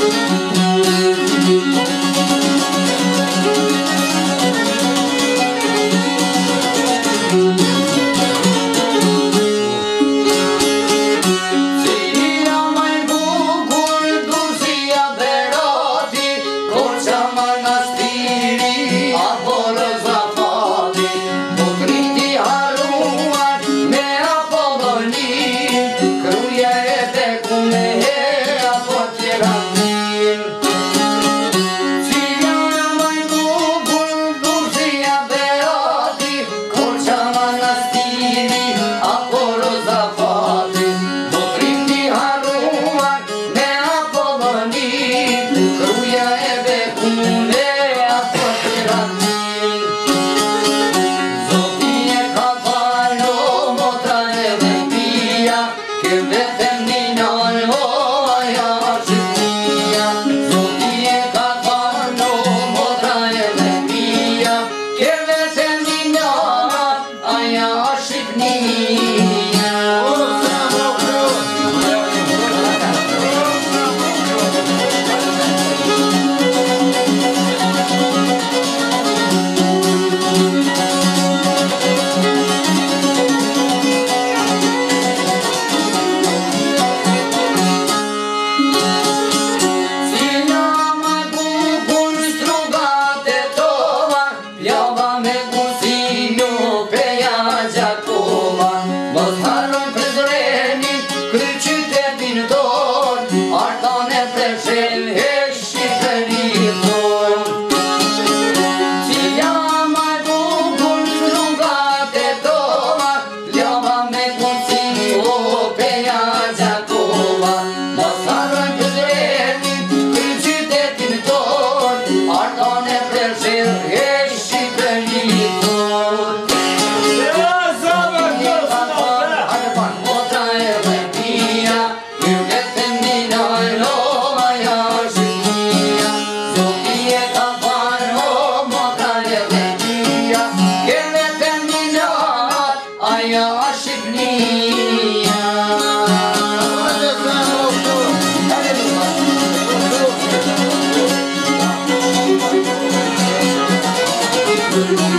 Thank you. Zotin e kavallo, motra e rupia Kërë me të Thank you.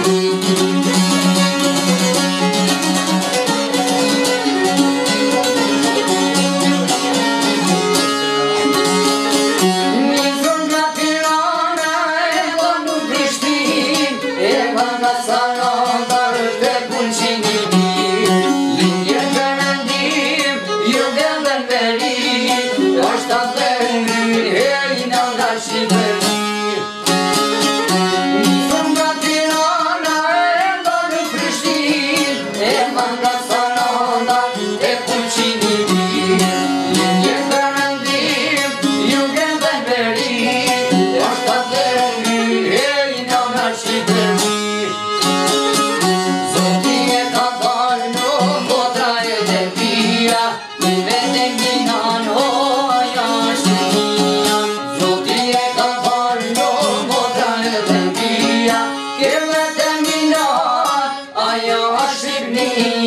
Amen.